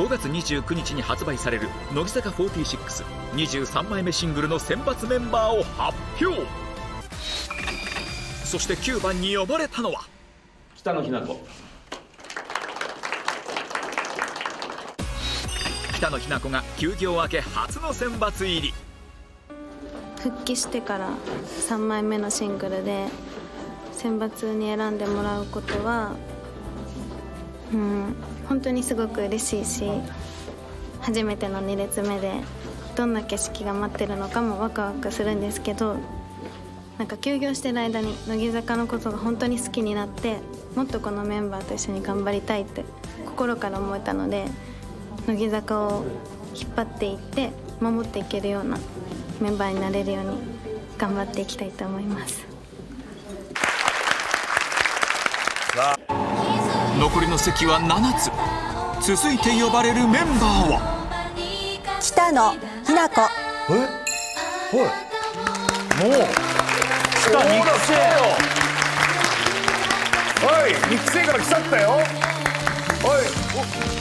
5月29日に発売される乃木坂4623枚目シングルの選抜メンバーを発表。そして9番に呼ばれたのは北野日向子。北野日向子が休業明け初の選抜入り。復帰してから3枚目のシングルで選抜に選んでもらうことはうん本当にすごく嬉しいし初めての2列目でどんな景色が待ってるのかもワクワクするんですけどなんか休業してる間に乃木坂のことが本当に好きになってもっとこのメンバーと一緒に頑張りたいって心から思えたので乃木坂を引っ張っていって守っていけるようなメンバーになれるように頑張っていきたいと思います。残りの席は7つ。続いて呼ばれるメンバーは？北野日向子。え？はい。もう。来た2期生。はい2期生から来ちゃったよ。はい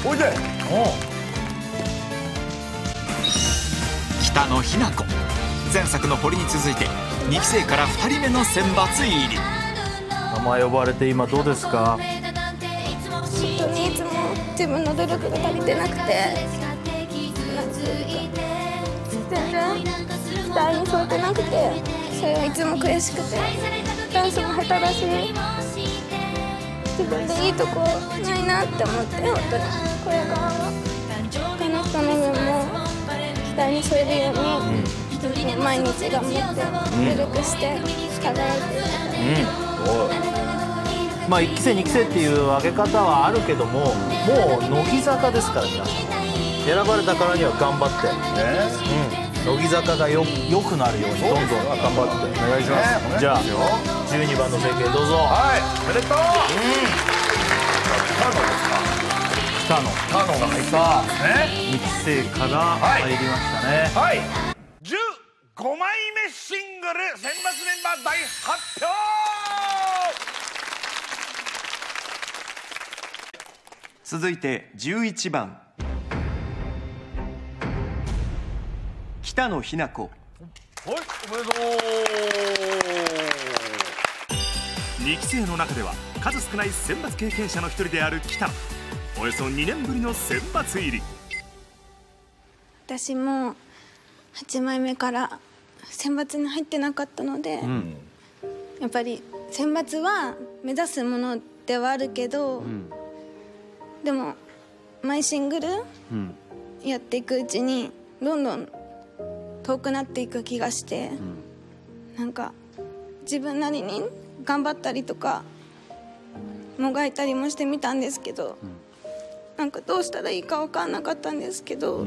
おおいで。北野日向子。前作の堀に続いて2期生から2人目の選抜入り。名前呼ばれて今どうですか？本当にいつも自分の努力が足りてなくて。全然期待に沿ってなくて。それはいつも悔しくて。ダンスも下手だし自分でいいとこないなって思って本当に。これからは他の人の分も期待に添えるように、毎日頑張って努力して輝いていきたいまあ1期生2期生っていう分け方はあるけどももう乃木坂ですから皆さん。選ばれたからには頑張って、うん、乃木坂がよ良くなるようにどんどん頑張って。お願いします、ねじゃあ12番の席へどうぞ。はい。おめでとう。北野ですか。北野北野が入ったんですね。2期生からはい入りましたね、はい。15枚目シングル選抜メンバー大発表続いて11番。北野日向子。はいおめでと2期生の中では数少ない選抜経験者の一人である北野。およそ2年ぶりの選抜入り。私も8枚目から選抜に入ってなかったので、やっぱり選抜は目指すものではあるけど、でもマイシングルやっていくうちにどんどん遠くなっていく気がして、なんか自分なりに頑張ったりとかもがいたりもしてみたんですけど、なんかどうしたらいいか分かんなかったんですけど、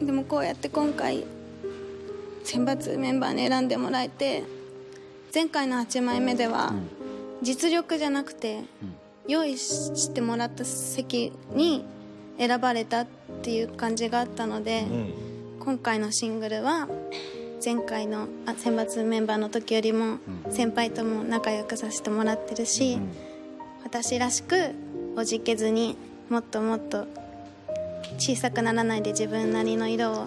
でもこうやって今回選抜メンバーに選んでもらえて前回の8枚目では実力じゃなくて用意してもらった席に選ばれたっていう感じがあったので、今回のシングルは前回のあ選抜メンバーの時よりも先輩とも仲良くさせてもらってるし、私らしくおじけずにもっともっと小さくならないで自分なりの色を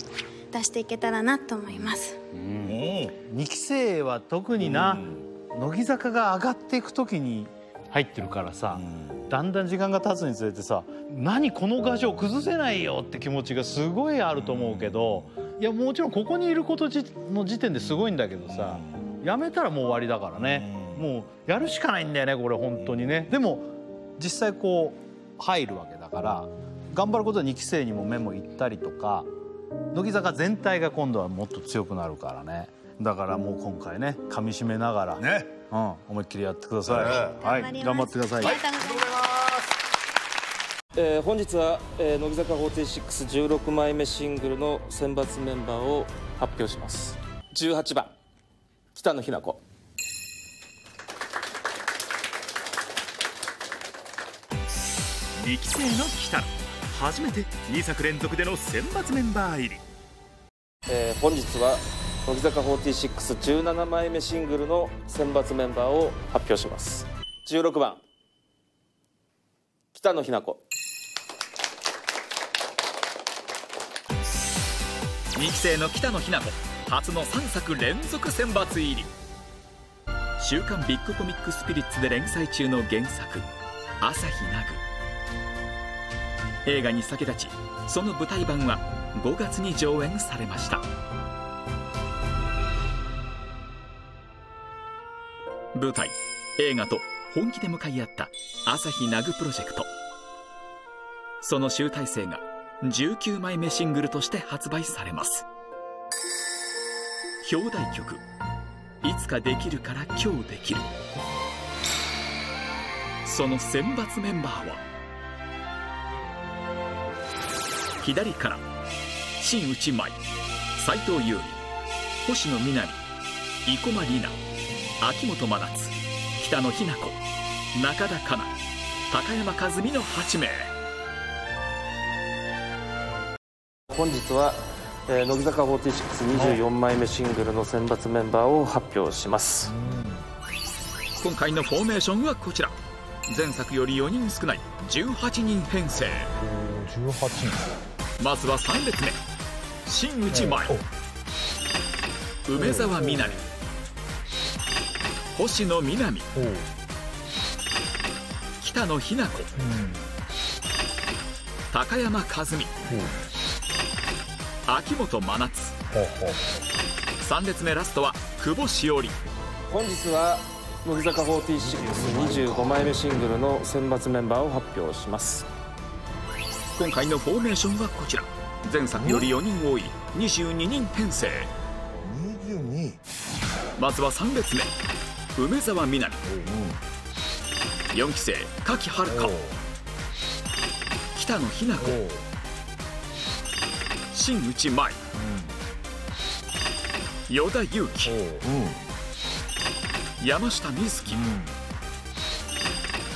出していけたらなと思います。2期生は特にな、乃木坂が上がっていく時に入ってるからさ、だんだん時間が経つにつれてさ何この画像崩せないよって気持ちがすごいあると思うけど、いやもちろんここにいることじの時点ですごいんだけどさ、やめたらもう終わりだからね、もうやるしかないんだよねこれ本当にね。でも実際こう入るわけだから頑張ることは2期生にも目もいったりとか乃木坂全体が今度はもっと強くなるからね。だからもう今回ね噛み締めながら、ねうん、思いっきりやってください、えはい。頑張ってください、ありがとうござい。ます。えー本日は、えー乃木坂4616枚目シングルの選抜メンバーを発表します。18番。北野日向子。2期生の北野。初めて2作連続での選抜メンバー入り。えー本日は乃木坂46十七枚目シングルの選抜メンバーを発表します。十六番。北野日向子。二期生の北野日向子。初の三作連続選抜入り「週刊ビッグコミックスピリッツ」で連載中の原作「朝日奈具」映画に先立ちその舞台版は5月に上演されました。舞台映画と本気で向かい合った朝日奈具プロジェクト。その集大成が19枚目シングルとして発売されます。表題曲「いつかできるから今日できる」その選抜メンバーは左から新内舞斎藤優里星野みなみ生駒里奈秋元真夏北野日向子中田香奈高山和美の8名。本日は、えー乃木坂4624枚目シングルの選抜メンバーを発表します。今回のフォーメーションはこちら。前作より4人少ない18人編成。18人。まずは3列目新内舞。梅澤美波星野みなみ。北野日向子。うん。高山和美。秋元真夏。ほうほう3列目ラストは久保しおり本日は乃木坂4625枚目シングルの選抜メンバーを発表します。今回のフォーメーションはこちら。前作より4人多い22人編成。22まずは3列目梅澤美波。4期生柿遥香北野日向子。新内舞。与田祐希。山下美月。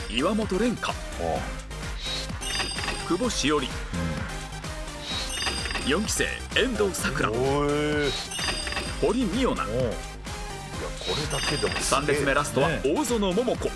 岩本蓮香。おう。久保しおり4期生遠藤さくら。堀美央奈3列目ラストはね大園桃子